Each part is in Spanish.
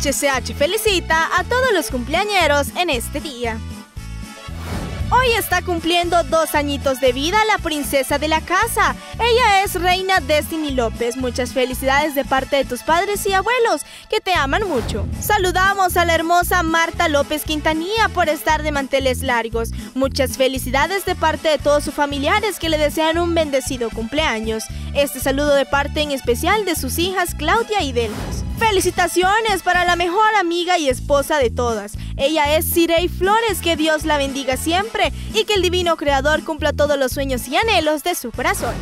HCH felicita a todos los cumpleañeros en este día. Hoy está cumpliendo dos añitos de vida la princesa de la casa. Ella es Reina Destiny López. Muchas felicidades de parte de tus padres y abuelos, que te aman mucho. Saludamos a la hermosa Marta López Quintanilla por estar de manteles largos. Muchas felicidades de parte de todos sus familiares que le desean un bendecido cumpleaños. Este saludo de parte en especial de sus hijas Claudia y Delmas. Felicitaciones para la mejor amiga y esposa de todas. Ella es Cirey Flores, que Dios la bendiga siempre y que el divino creador cumpla todos los sueños y anhelos de su corazón.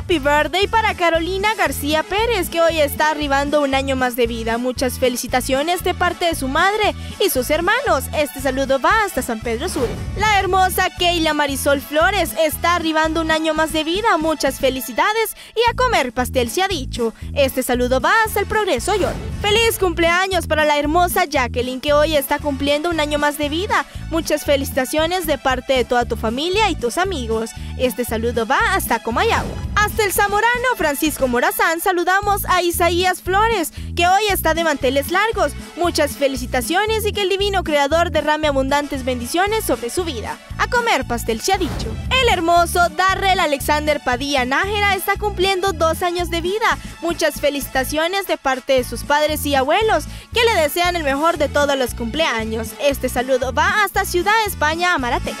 Happy birthday para Carolina García Pérez, que hoy está arribando un año más de vida. Muchas felicitaciones de parte de su madre y sus hermanos. Este saludo va hasta San Pedro Sur. La hermosa Keila Marisol Flores está arribando un año más de vida. Muchas felicidades y a comer pastel se ha dicho. Este saludo va hasta el Progreso York. Feliz cumpleaños para la hermosa Jacqueline, que hoy está cumpliendo un año más de vida. Muchas felicitaciones de parte de toda tu familia y tus amigos. Este saludo va hasta Comayagua. Hasta el zamorano Francisco Morazán saludamos a Isaías Flores, que hoy está de manteles largos. Muchas felicitaciones y que el divino creador derrame abundantes bendiciones sobre su vida. A comer pastel se ha dicho. El hermoso Darrell Alexander Padilla Nájera está cumpliendo dos años de vida. Muchas felicitaciones de parte de sus padres y abuelos, que le desean el mejor de todos los cumpleaños. Este saludo va hasta Ciudad España, Amarate.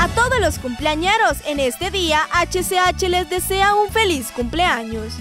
A todos los cumpleañeros en este día, HCH les desea un feliz cumpleaños.